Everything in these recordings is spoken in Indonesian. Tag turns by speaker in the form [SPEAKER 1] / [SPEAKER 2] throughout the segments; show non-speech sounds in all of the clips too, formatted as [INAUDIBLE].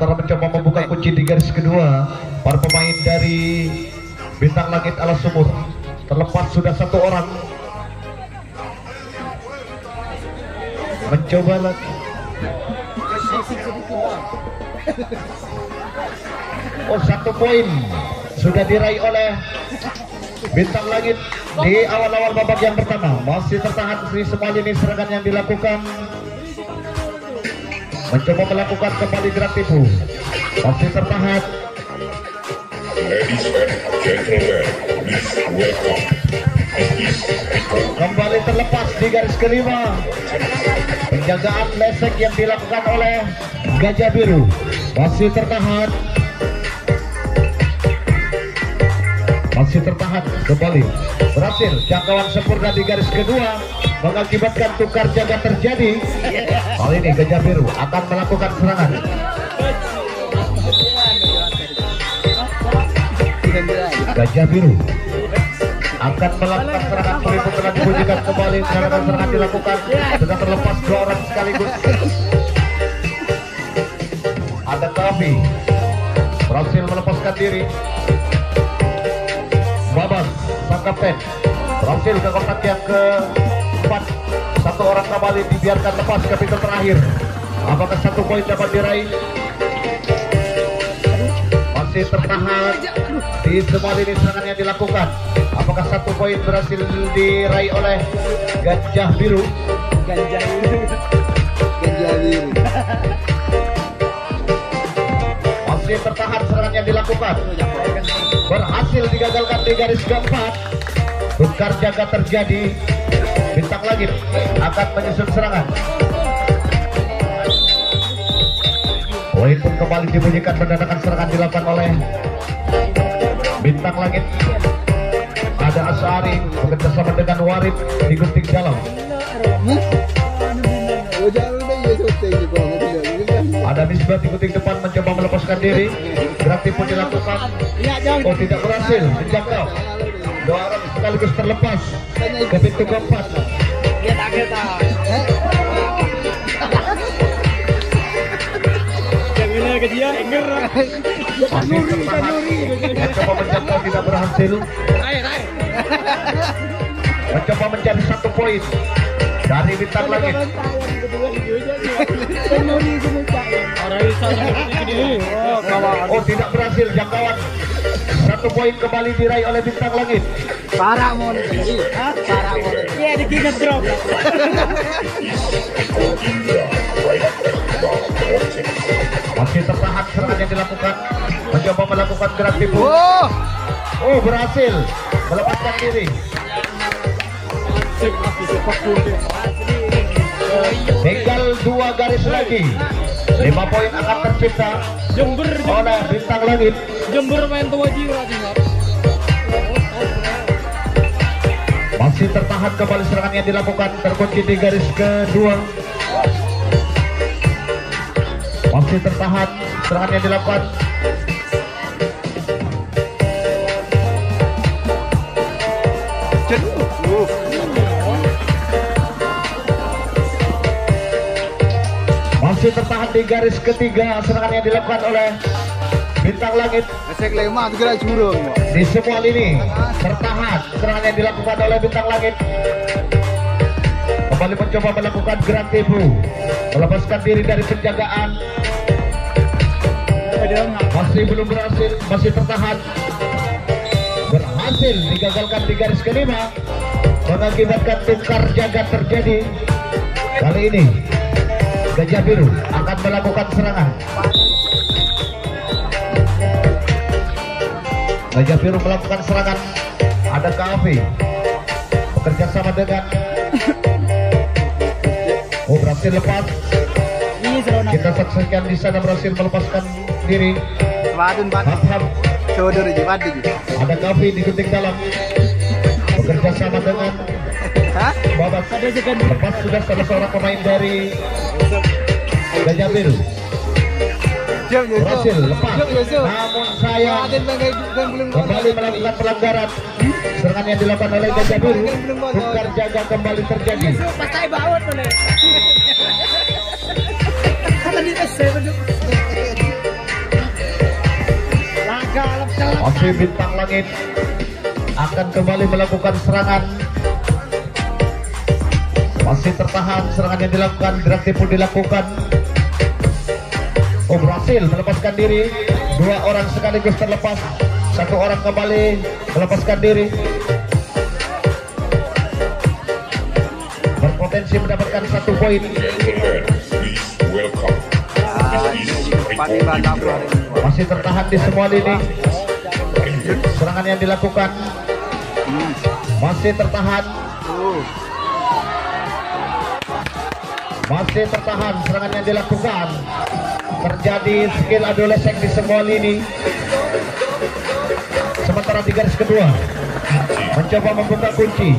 [SPEAKER 1] sementara mencoba membuka kunci di garis kedua para pemain dari bintang langit ala sumur. Terlepas sudah satu orang. Mencoba lagi. Oh satu poin sudah diraih oleh bintang langit di awal-awal babak yang pertama. Masih tertahan di semua lini serangan yang dilakukan mencoba melakukan kembali gerak tipu. Masih tertahan. Kembali terlepas di garis kelima. Penjagaan lesek yang dilakukan oleh gajah biru. Masih tertahan. Masih tertahan kembali. Berhasil jangkauan sempurna di garis kedua mengakibatkan tukar jaga terjadi. Kali ini gajah biru akan melakukan serangan. Gajah biru akan melakukan serangan. Telah dibunyikan kembali. Serangan serangan dilakukan. Sudah terlepas dua orang sekaligus. Ada Kavi berhasil melepaskan diri. Babas sang kapten. Berhasil ke kotak yang keempat satu orang kembali dibiarkan lepas ke pintu terakhir. Apakah satu poin dapat diraih? Masih tertahan. Di semua lini serangan yang dilakukan. Apakah satu poin berhasil diraih oleh gajah biru?
[SPEAKER 2] Gajah biru. Gajah biru.
[SPEAKER 1] masih tertahan serangan yang dilakukan. Berhasil digagalkan di garis keempat. Tukar jaga terjadi bintang langit akan menyusun serangan. Poin pun kembali dibunyikan menandakan serangan dilakukan oleh bintang langit. Ada Asari bekerja sama dengan Warib di gunting dalam ada Misbah di gunting depan mencoba melepaskan diri. Gerak pun dilakukan oh tidak berhasil. Menjangkau orang sekaligus terlepas. Ke pintu keempat.
[SPEAKER 2] Dia tak kita. Jangan ke dia enger.
[SPEAKER 1] masih tertahan mencoba menjangkau tidak berhasil.
[SPEAKER 2] Air air.
[SPEAKER 1] mencoba mencari satu poin. Dari bintang langit.
[SPEAKER 2] Oh,
[SPEAKER 1] oh tidak berhasil jangkauan satu poin kembali diraih oleh bintang langit
[SPEAKER 2] Parah. Hah? Parah mau nih. Iya, dikit drop.
[SPEAKER 1] masih tertahan serangan yang dilakukan mencoba melakukan gerak tipu
[SPEAKER 2] Oh.
[SPEAKER 1] oh berhasil melepaskan diri tinggal dua garis lagi lima poin akan tercipta.
[SPEAKER 2] Jember,
[SPEAKER 1] oleh bintang langit.
[SPEAKER 2] Jember main tua jiwa
[SPEAKER 1] masih tertahan kembali serangan yang dilakukan. Terkunci di garis kedua. Masih tertahan serangan yang dilakukan masih tertahan di garis ketiga serangan yang dilakukan oleh bintang langit.
[SPEAKER 2] Esek
[SPEAKER 1] di semua lini tertahan serangan yang dilakukan oleh bintang langit. Kembali mencoba melakukan gerak tipu melepaskan diri dari penjagaan. Masih belum berhasil masih tertahan. Berhasil digagalkan di garis kelima mengakibatkan tukar jaga terjadi. Kali ini gajah biru akan melakukan serangan. Gajah Biru melakukan serangan. Ada KAV bekerja sama dengan Oh berhasil lepas. Kita saksikan di sana berhasil melepaskan diri.
[SPEAKER 2] Wadun wadun.
[SPEAKER 1] Hap
[SPEAKER 2] Codor aja wadun.
[SPEAKER 1] ada KAV di gunting dalam. Bekerja sama dengan
[SPEAKER 2] Hah?
[SPEAKER 1] Babak. Lepas sudah salah seorang pemain dari Gajah Biru berhasil lepas. Namun sayang
[SPEAKER 2] belum
[SPEAKER 1] kembali melakukan pelanggaran serangan yang dilakukan oleh Gajah Biru tukar jaga kembali terjadi.
[SPEAKER 2] Pas saya baut [LAUGHS] saya
[SPEAKER 1] Masih bintang langit akan kembali melakukan serangan. Masih tertahan serangan yang dilakukan, berarti pun dilakukan. Oh berhasil melepaskan diri. Dua orang sekaligus terlepas. Satu orang kembali melepaskan diri. Berpotensi mendapatkan satu poin. Masih tertahan di semua lini. Serangan yang dilakukan masih tertahan. Masih tertahan serangan yang dilakukan. Terjadi skill adu lesek di semua lini. Sementara di garis kedua mencoba membuka kunci.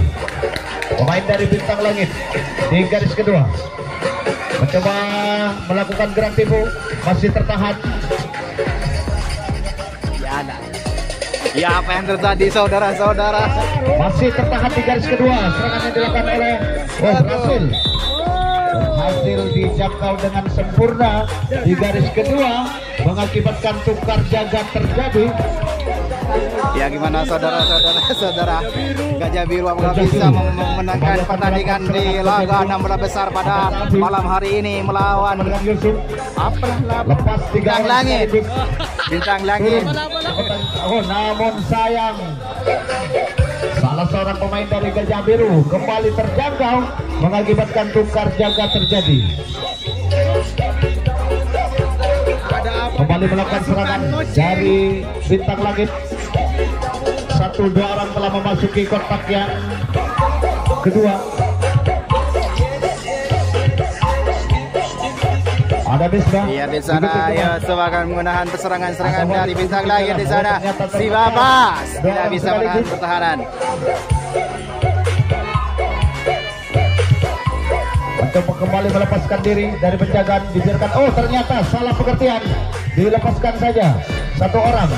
[SPEAKER 1] Pemain dari bintang langit di garis kedua mencoba melakukan gerak tipu masih tertahan
[SPEAKER 2] Ya ada. Ya apa yang terjadi saudara-saudara?
[SPEAKER 1] masih tertahan di garis kedua serangan yang dilakukan oleh oh berhasil berhasil dijangkau dengan sempurna. Di garis kedua mengakibatkan tukar jaga terjadi.
[SPEAKER 2] Ya gimana saudara-saudara? [LAUGHS] Saudara Gajah Biru apakah bisa mem- memenangkan pertandingan di laga 16 besar pada malam hari ini melawan apa
[SPEAKER 1] lepas tiga
[SPEAKER 2] Bintang langit. bintang langit.
[SPEAKER 1] Oh namun sayang salah seorang pemain dari Gajah Biru kembali terjangkau mengakibatkan tukar jaga terjadi. Kembali melakukan serangan dari bintang langit. Satu dua orang telah memasuki kotak yang kedua
[SPEAKER 2] Iya di sana. Ya sebagai menahan serangan-serangan dari bintang langit di sana. Si Babas tidak bisa menahan pertahanan.
[SPEAKER 1] Mencoba kembali melepaskan diri dari penjagaan dibiarkan. Oh ternyata salah pengertian. Dilepaskan saja. Satu orang.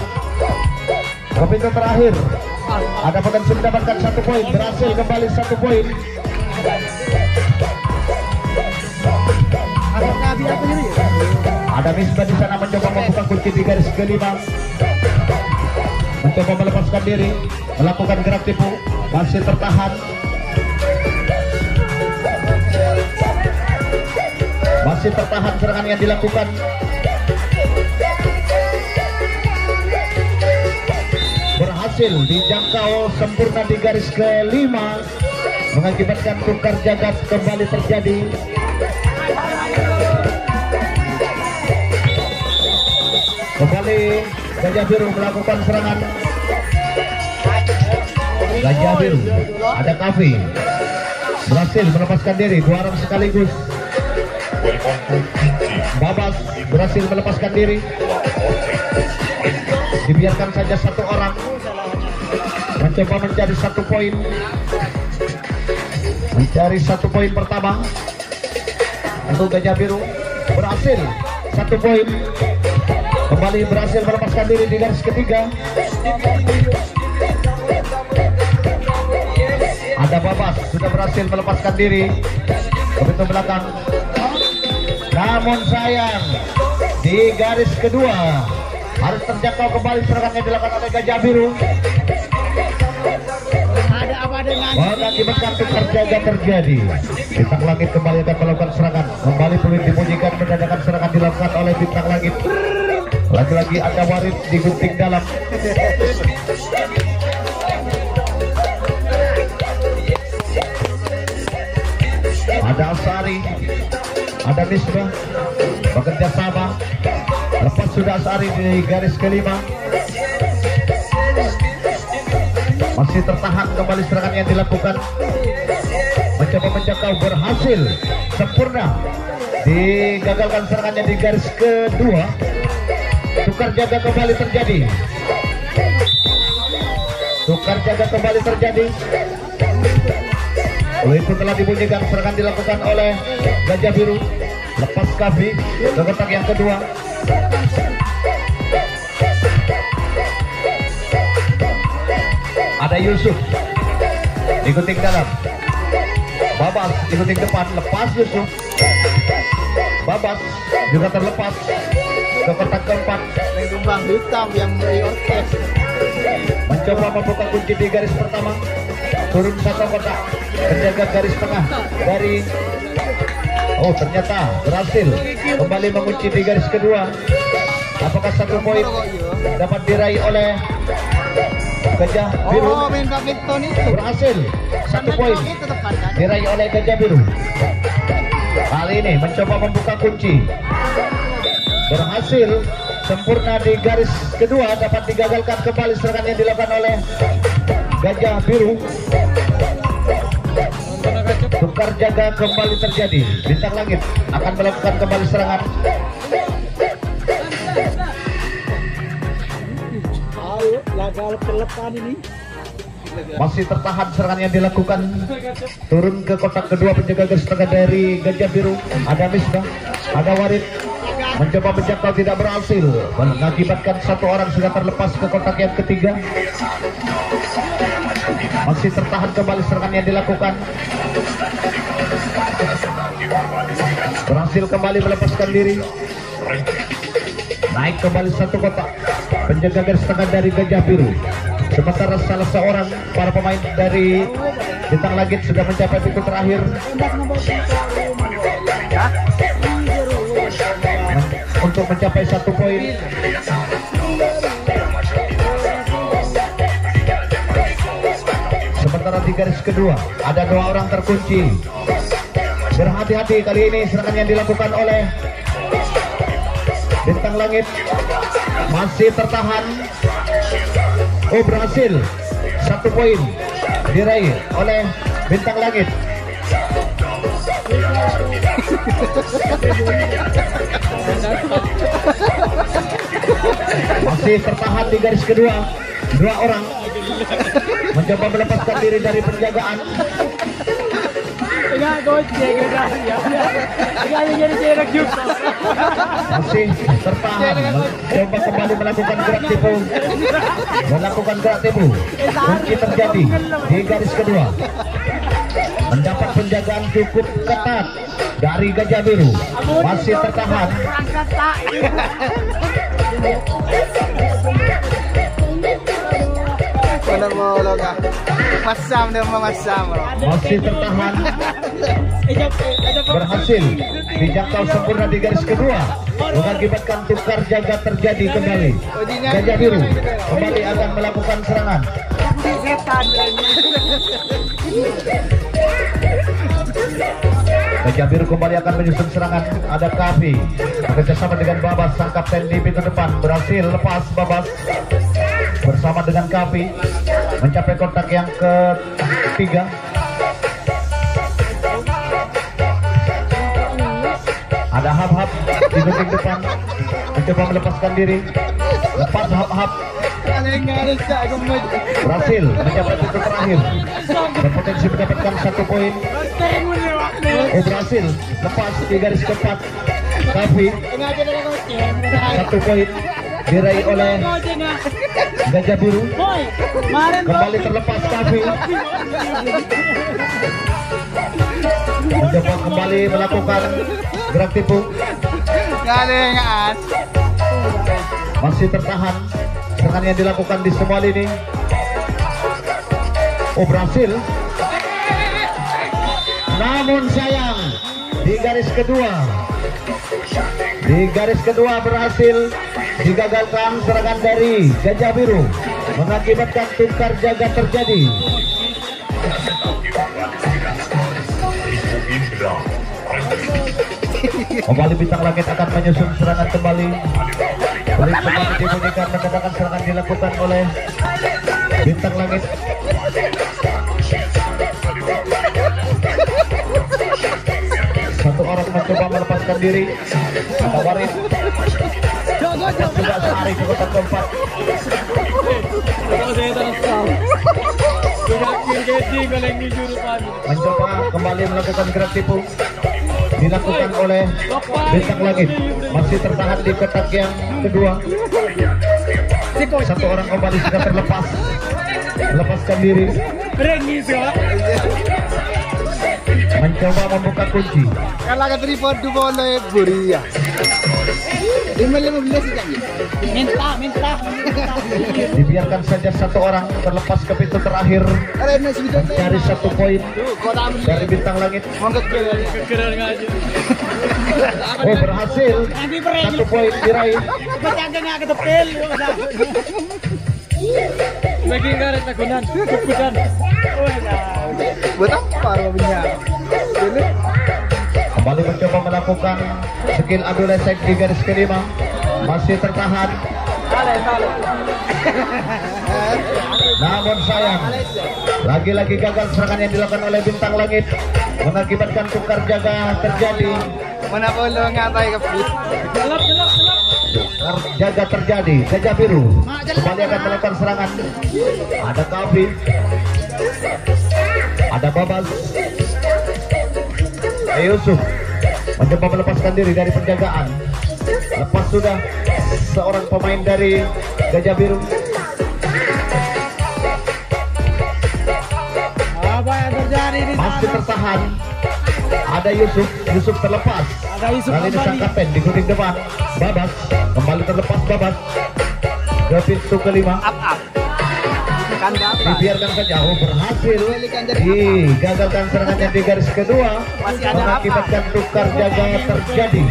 [SPEAKER 1] Ke pintu terakhir. Ada potensi mendapatkan satu poin. Berhasil kembali satu poin ada Misbah di sana mencoba membuka kunci di garis kelima. Mencoba melepaskan diri melakukan gerak tipu masih tertahan. Masih tertahan serangan yang dilakukan. Berhasil dijangkau sempurna di garis kelima. Mengakibatkan tukar jagat kembali terjadi kembali Gajah Biru melakukan serangan. Gajah Biru ada Kavi. Berhasil melepaskan diri dua orang sekaligus. Babas berhasil melepaskan diri. Dibiarkan saja satu orang. Mencoba mencari satu poin. Mencari satu poin pertama. Untuk Gajah Biru berhasil satu poin kembali berhasil melepaskan diri di garis ketiga. Ada Babas sudah berhasil melepaskan diri. Ke pintu belakang. Namun sayang di garis kedua harus terjangkau kembali serangan yang dilakukan oleh Gajah Biru.
[SPEAKER 2] Ada apa dengan
[SPEAKER 1] mengakibatkan tukar jaga terjadi. Bintang langit kembali akan melakukan serangan. Kembali peluit dipunyikan menandakan serangan dilakukan oleh bintang langit lagi-lagi ada warid digunting dalam. Ada Asari ada Misbah bekerja sama lepas sudah Asari di garis kelima. Masih tertahan kembali serangan yang dilakukan. Mencoba menjangkau berhasil sempurna digagalkan serangannya di garis kedua tukar jaga kembali terjadi. Tukar jaga kembali terjadi. Oleh itu telah dibunyikan serangan dilakukan oleh Gajah Biru. Lepas Kavi ke kotak yang kedua. Ada Yusuf ikutin dalam Babas ikutin depan lepas Yusuf. Babas juga terlepas ke kotak keempat
[SPEAKER 2] Gelombang hitam yang beri orkes.
[SPEAKER 1] Mencoba membuka kunci di garis pertama. Turun satu kotak. Penjaga garis tengah dari oh ternyata berhasil. Kembali mengunci di garis kedua. Apakah satu poin dapat diraih oleh gajah biru?
[SPEAKER 2] Oh, main badminton itu.
[SPEAKER 1] berhasil. Satu poin
[SPEAKER 2] kan?
[SPEAKER 1] diraih oleh gajah biru. Kali ini mencoba membuka kunci berhasil sempurna di garis kedua. Dapat digagalkan kembali serangan yang dilakukan oleh gajah biru. Tukar jaga kembali terjadi. Bintang langit akan melakukan kembali serangan. Masih tertahan serangan yang dilakukan. Turun ke kotak kedua penjaga garis tengah dari gajah biru. Ada Misbah ada Warid mencoba menjangkau tidak berhasil. Mengakibatkan satu orang sudah terlepas ke kotak yang ketiga. Masih tertahan kembali serangan yang dilakukan. Berhasil kembali melepaskan diri. Naik kembali satu kotak. Penjaga garis tengah dari gajah biru. Sementara salah seorang para pemain dari bintang langit sudah mencapai pintu terakhir untuk mencapai satu poin. Sementara di garis kedua ada dua orang terkunci. Berhati-hati kali ini serangan yang dilakukan oleh bintang langit. Masih tertahan. Oh berhasil. Satu poin diraih oleh bintang langit [LAUGHS] masih tertahan di garis kedua. Dua orang mencoba melepaskan diri dari penjagaan. Masih tertahan. Mencoba kembali melakukan gerak tipu. Melakukan gerak tipu. Kunci terjadi di garis kedua mendapat penjagaan cukup ketat dari gajah biru. Masih tertahan?
[SPEAKER 2] Masam dia masam
[SPEAKER 1] masih tertahan. Berhasil. Dijangkau sempurna di garis kedua mengakibatkan tukar jaga terjadi kembali. Gajah biru kembali akan melakukan serangan Gajah biru kembali akan menyusun serangan. Ada Kavi. Bekerjasama dengan Babas sang kapten di pintu depan. Berhasil lepas Babas. Bersama dengan Kavi mencapai kontak yang ketiga. Ada hap-hap di bagian depan. Mencoba melepaskan diri. Lepas hap-hap. Berhasil mencapai pintu terakhir. Berpotensi mendapatkan satu poin oh berhasil lepas di garis keempat. Tapi satu poin diraih oleh gajah biru kembali terlepas tapi mencoba kembali melakukan gerak tipu. Masih tertahan serangan yang dilakukan di semua lini. Oh berhasil namun sayang. Di garis kedua. Di garis kedua berhasil digagalkan serangan dari gajah biru. Mengakibatkan tukar jaga terjadi. Kembali bintang langit akan menyusun serangan kembali. Pelik kembali dibunyikan serangan dilakukan oleh bintang langit mencoba melepaskan diri. Ada waris juga sehari ke kotak keempat. Mencoba kembali melakukan gerak tipu. Dilakukan oleh bintang langit. Masih tertahan di kotak yang kedua. Satu orang kembali sudah terlepas. Melepaskan diri mencoba membuka kunci
[SPEAKER 2] Kalau ke tripod tu boleh buria. Lima lima belas.
[SPEAKER 3] Minta, minta.
[SPEAKER 1] Dibiarkan saja satu orang terlepas ke pintu terakhir dari satu poin dari bintang langit. Oh berhasil satu poin diraih.
[SPEAKER 3] Bacaga nga kita pel. Bagi karet nagunan. Kukudan.
[SPEAKER 2] Buat apa robinya?
[SPEAKER 1] Kembali mencoba melakukan skill adu lesek di garis kelima. Masih tertahan. Namun sayang, lagi-lagi gagal serangan yang dilakukan oleh bintang langit mengakibatkan tukar jaga terjadi.
[SPEAKER 2] mana boleh ngatai ke.
[SPEAKER 3] Gelap, gelap, gelap.
[SPEAKER 1] Jaga terjadi. Gajah biru kembali akan melakukan serangan. Ada Kavi, ada Babas, Yusuf mencoba melepaskan diri dari penjagaan. Lepas sudah seorang pemain dari Gajah Biru.
[SPEAKER 3] Apa yang terjadi di
[SPEAKER 1] masih tertahan. Ada Yusuf, Yusuf terlepas.
[SPEAKER 3] Ada Yusuf
[SPEAKER 1] Kali ini sang
[SPEAKER 3] kembali.
[SPEAKER 1] kapten di kuning depan. Babas kembali terlepas Babas ke pintu kelima.
[SPEAKER 2] Up up. Kan.
[SPEAKER 1] Dibiarkan saja, oh berhasil.
[SPEAKER 2] Jadi
[SPEAKER 1] Digagalkan serangannya di garis kedua.
[SPEAKER 2] Masih ada
[SPEAKER 1] Mengakibatkan tukar jaga terjadi.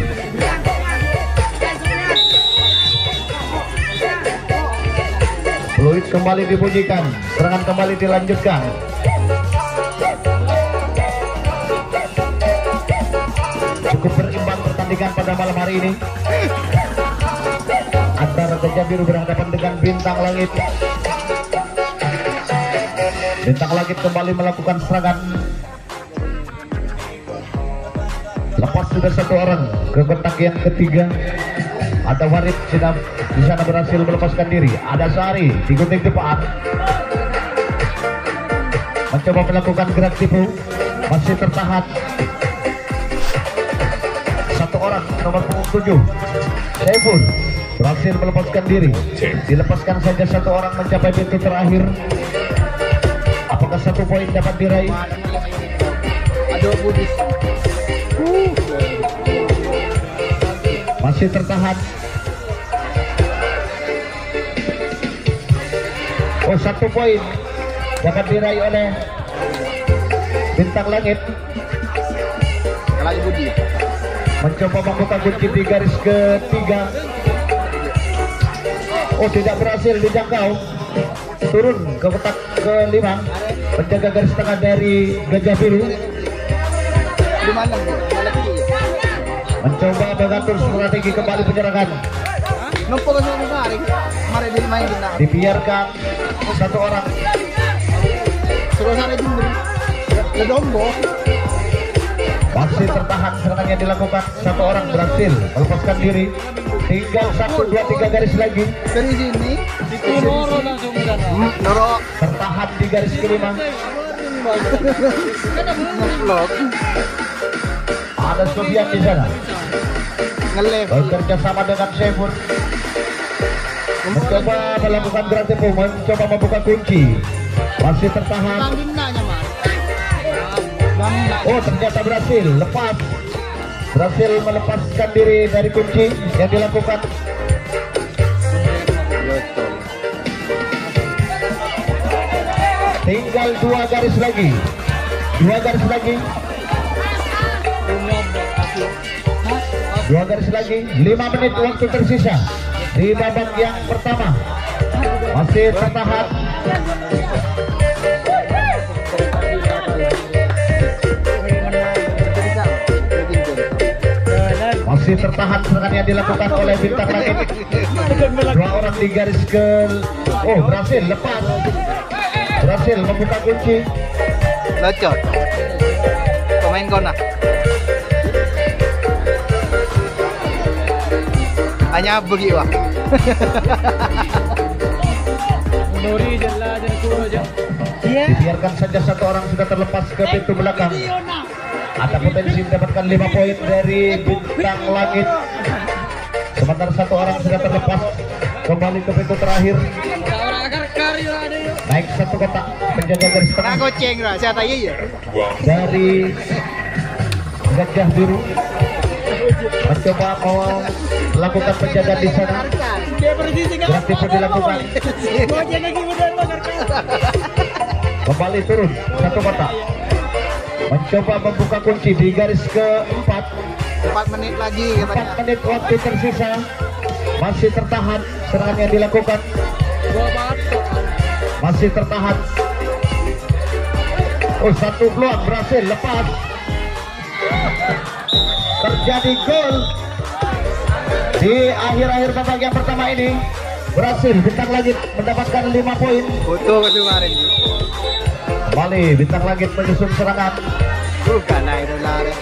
[SPEAKER 1] Fluid kembali dibunyikan, serangan kembali dilanjutkan. Pada malam hari ini. Antara Gajah Biru berhadapan dengan Bintang Langit. Bintang Langit kembali melakukan serangan. Lepas sudah satu orang ke kotak yang ketiga. Ada Warid sudah di sana berhasil melepaskan diri. Ada Sari di kuning depan. Mencoba melakukan gerak tipu. Masih tertahan. Orang nomor punggung tujuh. Saiful berhasil melepaskan diri. Dilepaskan saja satu orang mencapai pintu terakhir. Apakah satu poin dapat diraih? Masih tertahan. Oh satu poin dapat diraih oleh Bintang Langit
[SPEAKER 2] budi.
[SPEAKER 1] Mencoba membuka kunci di garis ketiga. Oh tidak berhasil dijangkau. Turun ke kotak kelima. Penjaga garis tengah dari Gajah Biru mencoba mengatur strategi kembali penyerangan.
[SPEAKER 2] Numpuk ke sana kemarin. Kemarin di
[SPEAKER 1] Masih tertahan serangan yang dilakukan Satu orang berhasil melepaskan diri Tinggal satu, dua, tiga garis lagi
[SPEAKER 2] Dari sini.
[SPEAKER 3] Itu Noro langsung sana.
[SPEAKER 2] Hmm, Noro.
[SPEAKER 1] Tertahan di garis kelima. Ada Sofian di sana
[SPEAKER 2] Ngelef.
[SPEAKER 1] Bekerja sama dengan Sefur Mencoba melakukan gerak tempo Mencoba membuka kunci Masih tertahan Oh ternyata berhasil. Lepas. Berhasil melepaskan diri dari kunci Yang dilakukan. Tinggal dua garis lagi. Dua garis lagi. Dua garis lagi, lima menit waktu tersisa. Di babak yang pertama. Masih tertahan. Tertahan serangan yang dilakukan oleh bintang langit. Dua orang di garis ke, oh berhasil lepas, berhasil membuka kunci.
[SPEAKER 2] Locot. Pemain kona. Hanya bagi wah.
[SPEAKER 3] Kuno jalla. Iya.
[SPEAKER 1] Dibiarkan saja satu orang sudah terlepas ke pintu belakang. Ada potensi mendapatkan lima poin dari bintang langit. Sementara satu orang sudah terlepas kembali ke pintu terakhir. Naik satu kotak penjaga garis tengah
[SPEAKER 2] goceng lah. Saya tanya ya.
[SPEAKER 1] Dari gajah biru mencoba mau melakukan penjagaan di sana gerak tipu dilakukan kembali turun satu kotak mencoba membuka kunci di garis keempat.
[SPEAKER 2] 4 menit lagi
[SPEAKER 1] 4
[SPEAKER 2] katanya.
[SPEAKER 1] menit waktu tersisa. Masih tertahan serangan yang dilakukan masih tertahan. Oh satu peluang berhasil lepas. Terjadi gol. Di akhir-akhir babak yang pertama ini berhasil bintang langit mendapatkan 5 poin.
[SPEAKER 2] Foto itu kemarin.
[SPEAKER 1] Kembali bintang langit menyusun serangan.
[SPEAKER 2] Bukan lah itu lari.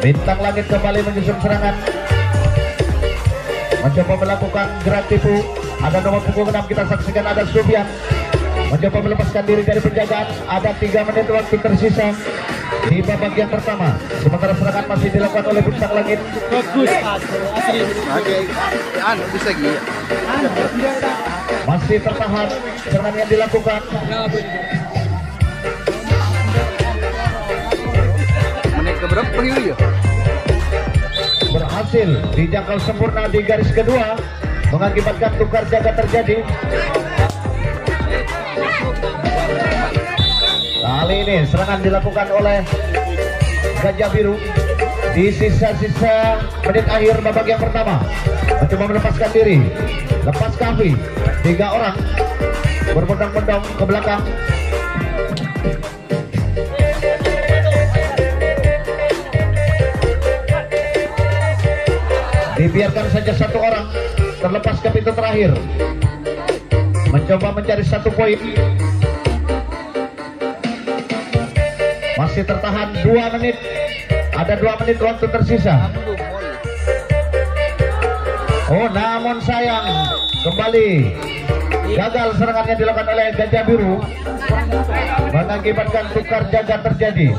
[SPEAKER 1] bintang langit kembali menyusun serangan. Mencoba melakukan gerak tipu. Ada nomor punggung 6 kita saksikan ada Subian mencoba melepaskan diri dari penjagaan. Ada 3 menit waktu tersisa di babak yang pertama. Sementara serangan masih dilakukan oleh bintang langit.
[SPEAKER 3] Bagus asli.
[SPEAKER 2] Anu bisa gitu.
[SPEAKER 1] masih tertahan. Serangan yang dilakukan.
[SPEAKER 2] Menit ke berapa gitu ya?
[SPEAKER 1] berhasil dijangkau sempurna di garis kedua mengakibatkan tukar jaga terjadi kali ini serangan dilakukan oleh Gajah Biru. Di sisa-sisa menit akhir babak yang pertama mencoba melepaskan diri. Lepas kaki tiga orang berbondong-bondong ke belakang. Dibiarkan saja satu orang terlepas ke pintu terakhir. Mencoba mencari satu poin masih tertahan dua menit. Ada dua menit waktu tersisa. Oh namun sayang kembali gagal serangan yang dilakukan oleh Gajah Biru. Mengakibatkan tukar jaga terjadi